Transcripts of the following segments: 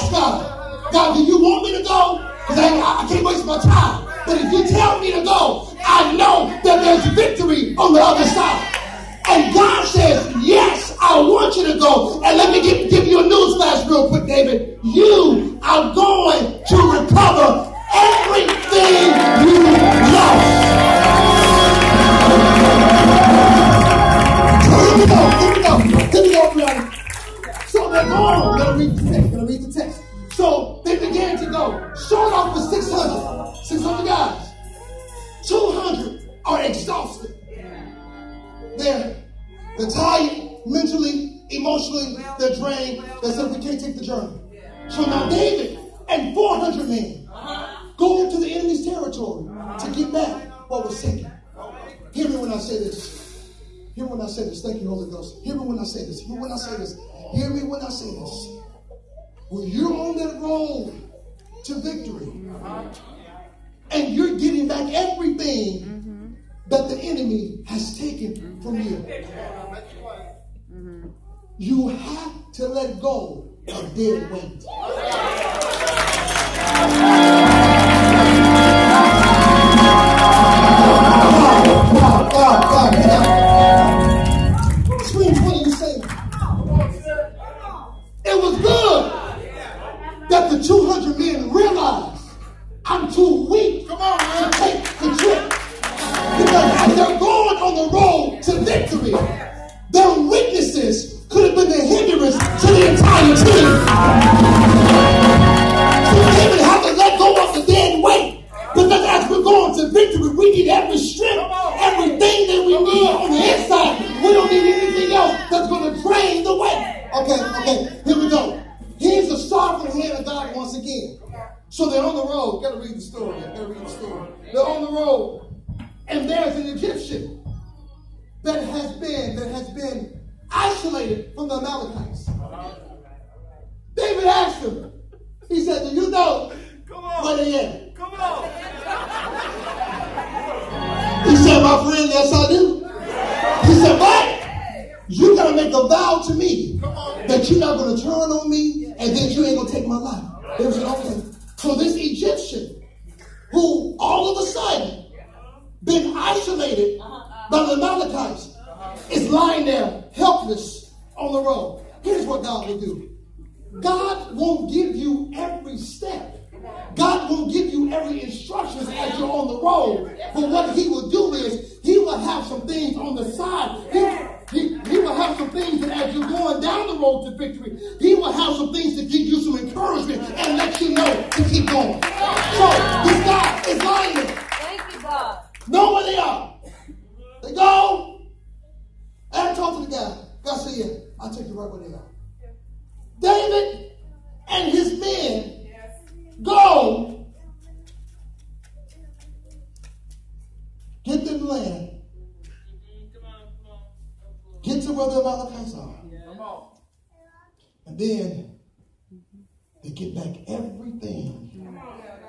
ask God, God, do you want me to go? Because I, I can't waste my time. But if you tell me to go, I know that there's victory on the other side. And God says, yes, I want you to go. And let me give, give you a news flash real quick, David. You are going to recover everything you lost. Go, go, here we go, Brianna. Gone. Gonna read the text, gonna read the text. So they began to go. Short off with 600, 600 guys. 200 are exhausted. They're, they're tired mentally, emotionally, they're drained. They said, we can't take the journey. So now David and 400 men go into the enemy's territory to get back what was taken. Hear me when I say this. Hear me when I say this. Thank you, Holy Ghost. Hear me when I say this. Hear me when I say this. Hear me when I say this. When you're on that road to victory, and you're getting back everything that the enemy has taken from you. You have to let go of dead weight. Because as we're going to victory, we need every strength, everything that we need on the inside. We don't need anything else that's going to drain the way. Okay, okay, here we go. Here's the sovereign hand of God once again. So they're on the road. Gotta read the story. Gotta read the story. They're on the road, and there's an Egyptian that has been that has been isolated from the Amalekites. David asked him. He said, "Do you know where they at?" "My friend, yes I do." He said, "But you gotta make a vow to me that you're not gonna turn on me, and then you ain't gonna take my life." They was okay. So this Egyptian, who all of a sudden been isolated by the Amalekites, is lying there helpless on the road. Here's what God will do. God won't give you every step. God won't give you every instructions as you're on the road. But what he will do is he will have some things on the side. He, he, he will have some things that as you're going down the road to victory, he will have some things to give you some encouragement and let you know to keep going. So this guy is lying. Thank you, God. Know where they are. They go. And talk to the guy. God said, yeah, I'll take you right where they are. David and his men Get to where the Amalekites are. And then they get back everything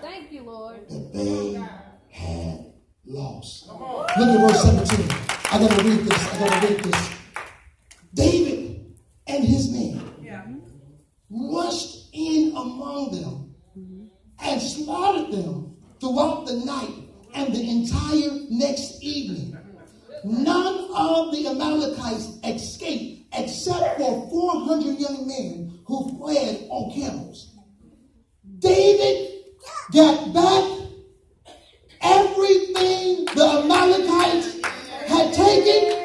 Thank you, Lord. that they had lost. Look at verse 17. I gotta read this. I gotta read this. David and his men rushed in among them and slaughtered them throughout the night and the entire next evening. None of the Amalekites escaped except for 400 young men who fled on camels. David got back everything the Amalekites had taken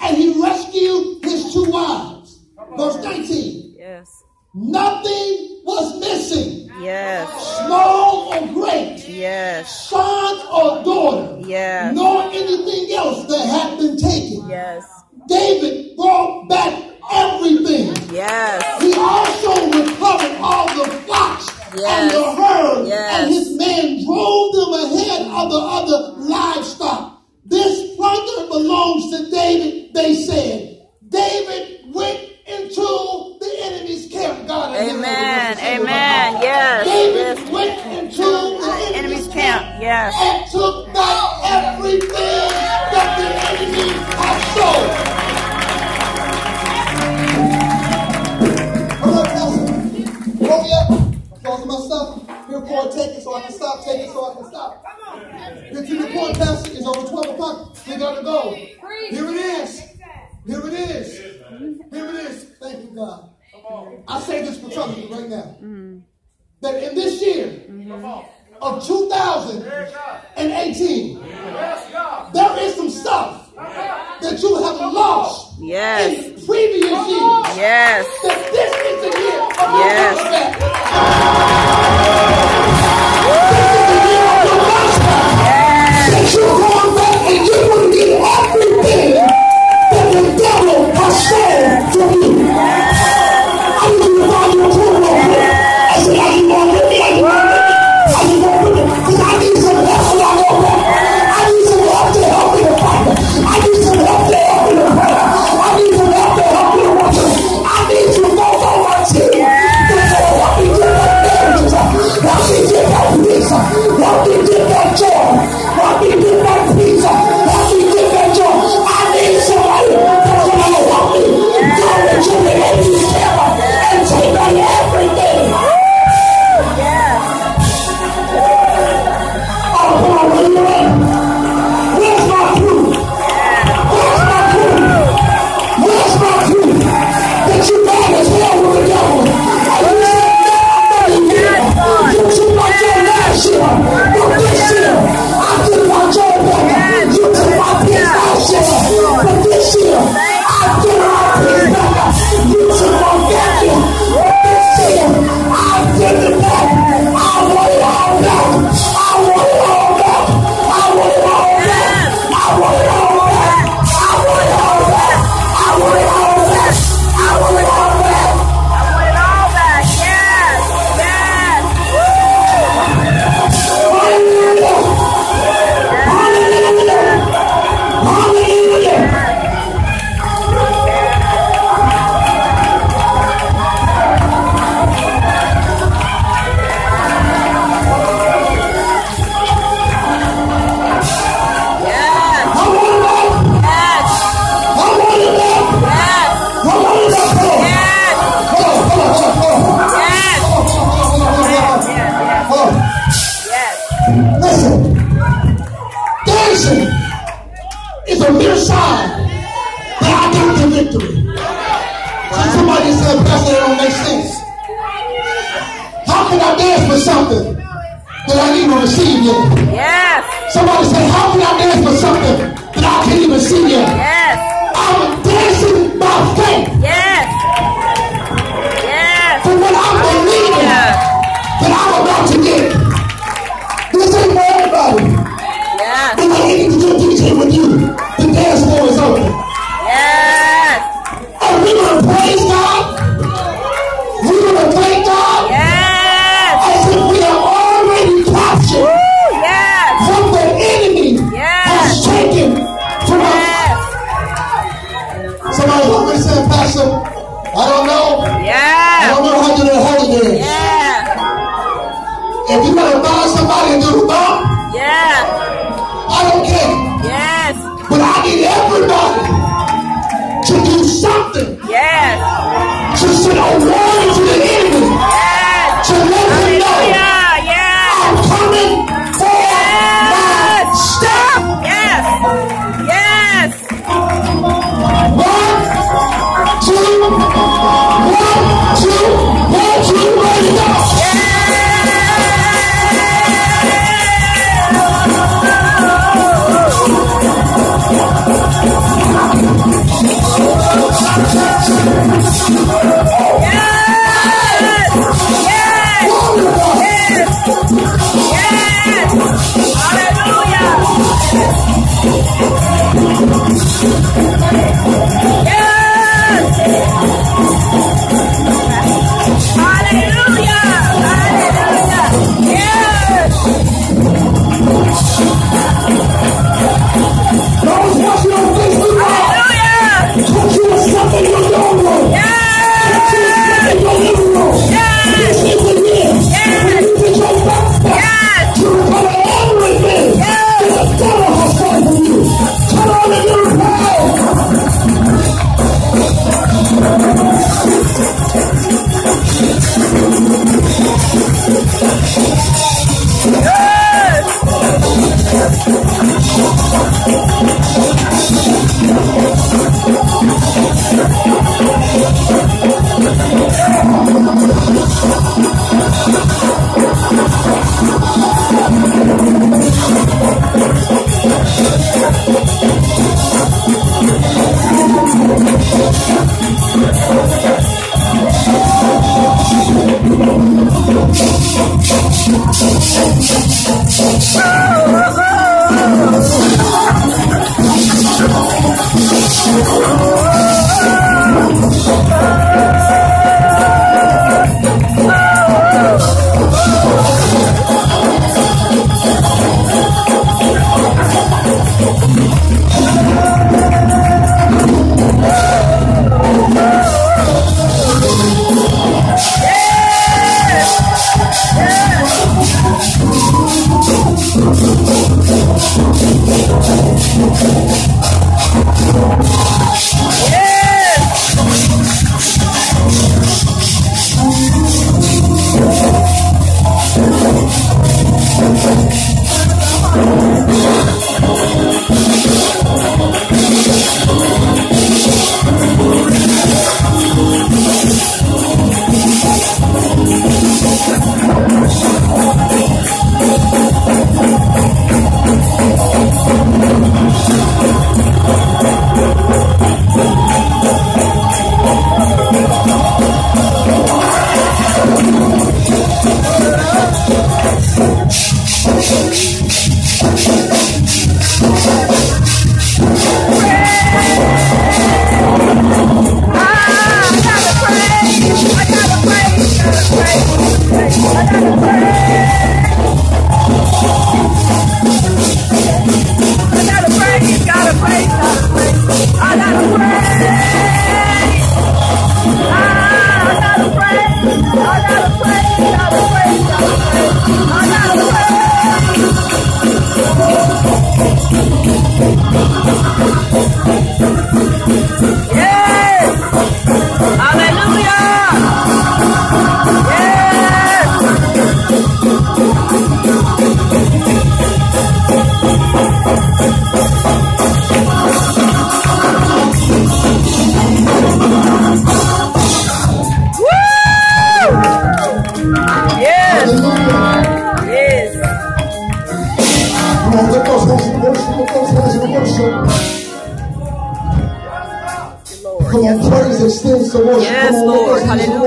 and he rescued his two wives. Verse 19. Yes. Nothing was missing. Yes. Small or great. Yes. Son or daughter. Yes. Nor anything else that had been taken. Yes. David brought back everything. Yes. He also recovered all the flocks yes. and the herd. Yes. And his men drove them ahead of the other livestock. This plunder belongs to David, they said. take it so I can stop taking so I can stop. The point, Pastor. It's over 12 o'clock. We got to go. Here it is. Here it is. Here it is. Thank you, God. I say this for trust right now. That in this year of 2018, there is some stuff that you have lost yes. in previous years. Yes. That this is the year of yes. that don't make sense. How can I dance for something that I didn't even receive yet? Yes. Somebody say, how can I dance for something that I can't even see yet? Yes. I'm dancing by faith. Yes. Oh,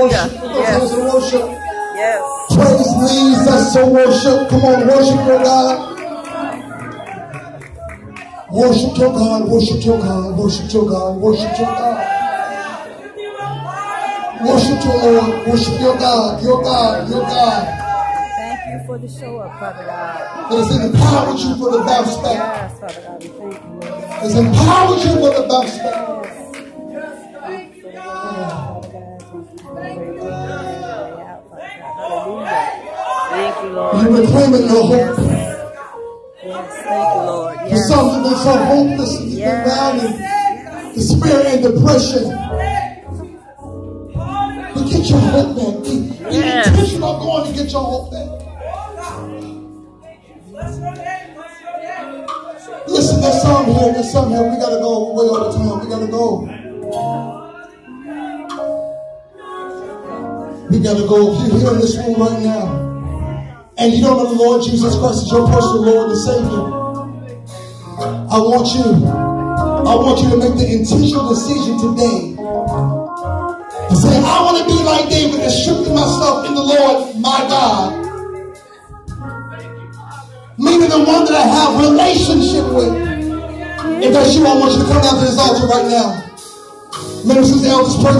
worship. Yes. worship. Yes. Praise leads us to worship. Come on, worship your God. Worship your God, worship your God, worship your God, worship your God. Worship your Lord, worship your God, your God, your God. Thank you for the show up, Father God. That has empowered you for the bounce back. Yes, Father God, we thank you, Lord. Has empowered you for the bounce back. You're reclaiming your hope. Yes, thank you, Lord. For Yes. some have been so hopeless and you've been down in despair and depression. But get your hope back. Be Yes. intentional going to get your hope back. Listen, there's some here, there's some here. We gotta go way over time. We gotta go. We gotta go. If you're here in this room right now and you don't know the Lord Jesus Christ as your personal Lord and Savior, I want you, I want you to make the intentional decision today to say, I want to be like David and strengthen myself in the Lord, my God. Meaning the one that I have relationship with. If that's you, I want you to come down to this altar right now. Ministers, elders, pray.